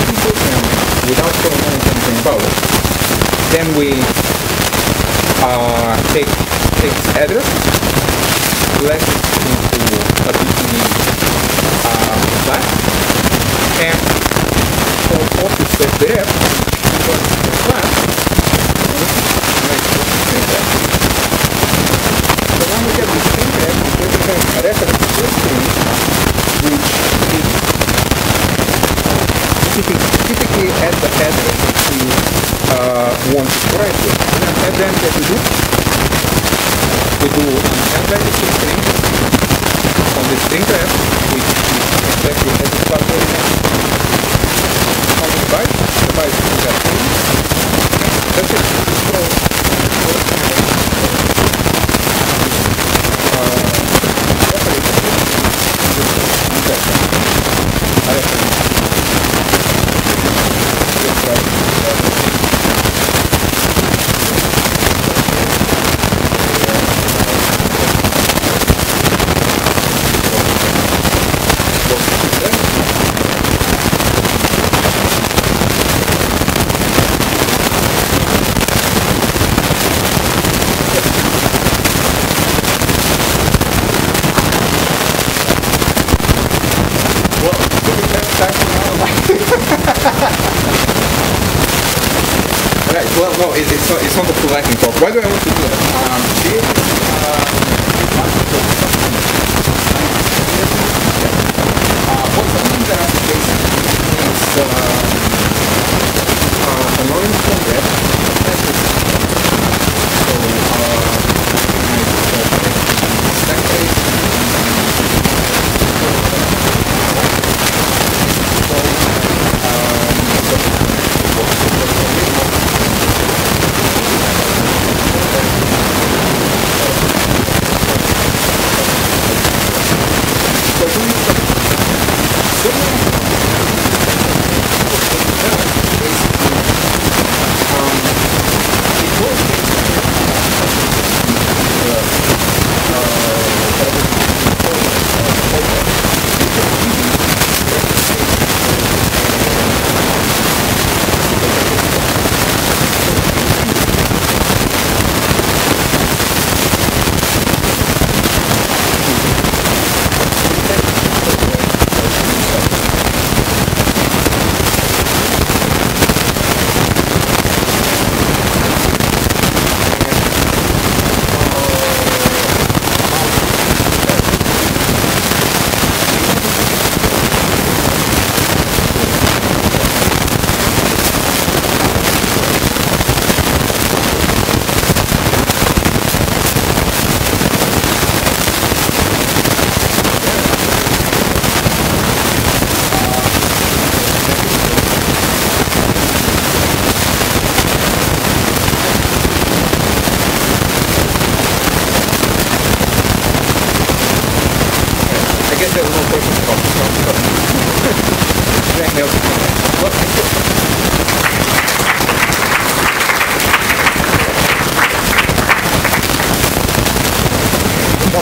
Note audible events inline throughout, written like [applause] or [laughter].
program without knowing anything about it. Then we uh, take take this address, flash it into a BTV uh, flash, and for Office FDF, because the flash, so when we get the string tag, we have a reference to which is typically, at the address that we uh, want to write with. And then what we do, we do an embedded string. On the string graph,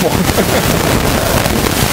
Come on.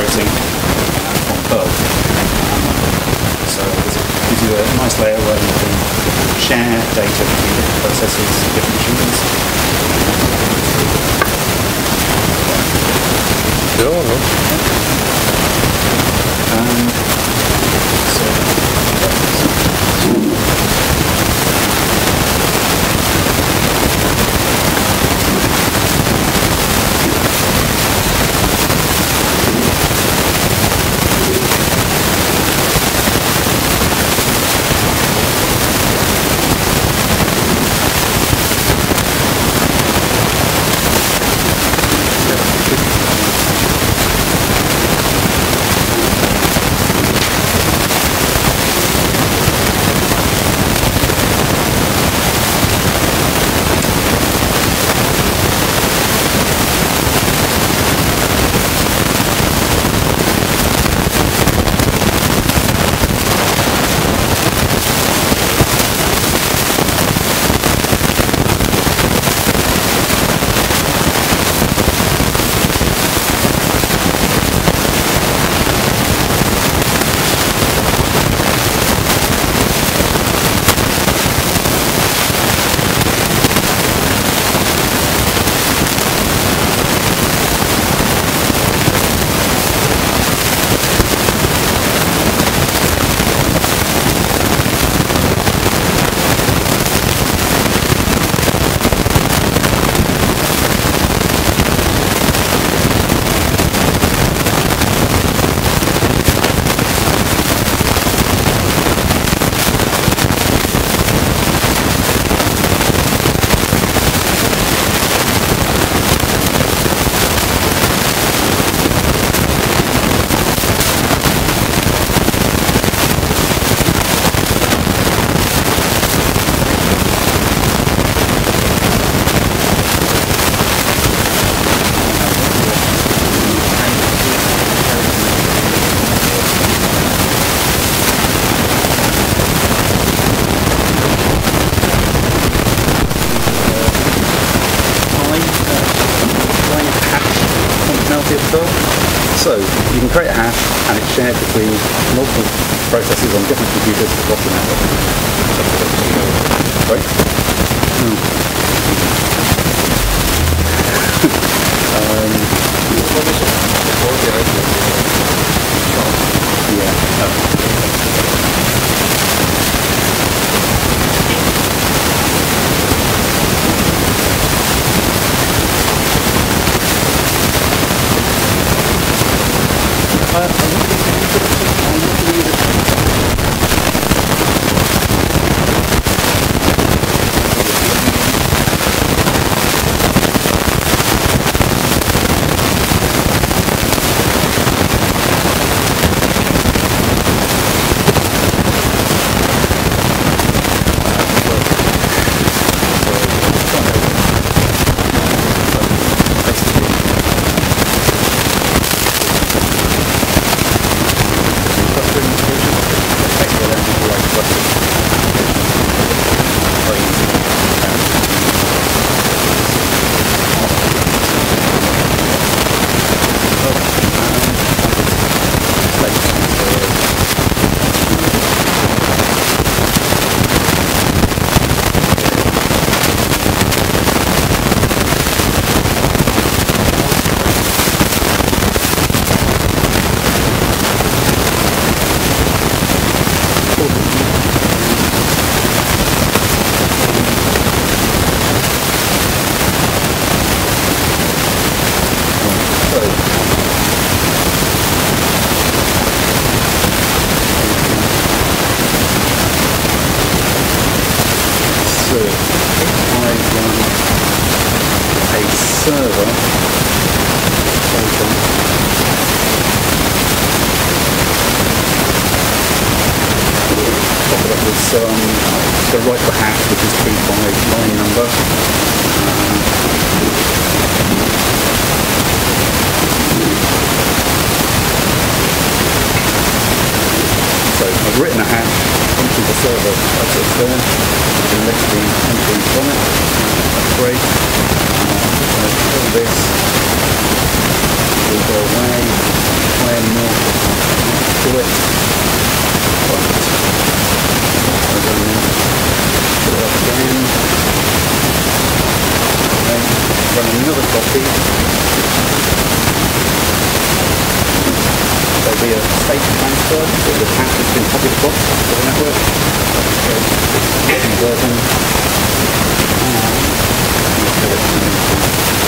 From both. Um, so this gives you a nice layer where you can share data between different processes, different machines. Ja, no. So you can create a hash and it's shared between multiple processes on different computers across the network. Sorry? Hmm. [laughs] um, What is it? Before the idea. yeah. Uh, I usually use it So if I run a server open top it up with some the right for hash which is keyed by line number Um, I've written a hash into the server as it's there. And left the entry from it. That's great. Uh, all this will go away. Play more to it. But again, put it up again. Then run another copy. There'll be a state transfer where the hash has been copied across to the network. So, conversion. Let's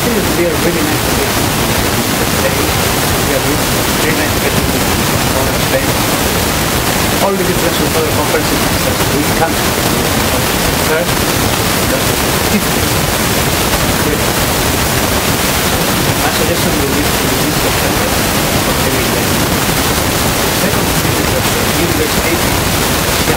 think it would be a really nice get today. We are really, really nice get to from All the with other conferences that we really. [laughs] My suggestion will be to September for every day. Second the University yeah.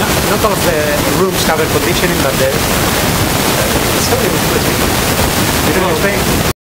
Not, not all of the rooms have air conditioning, but the, uh, with You know, in Spain,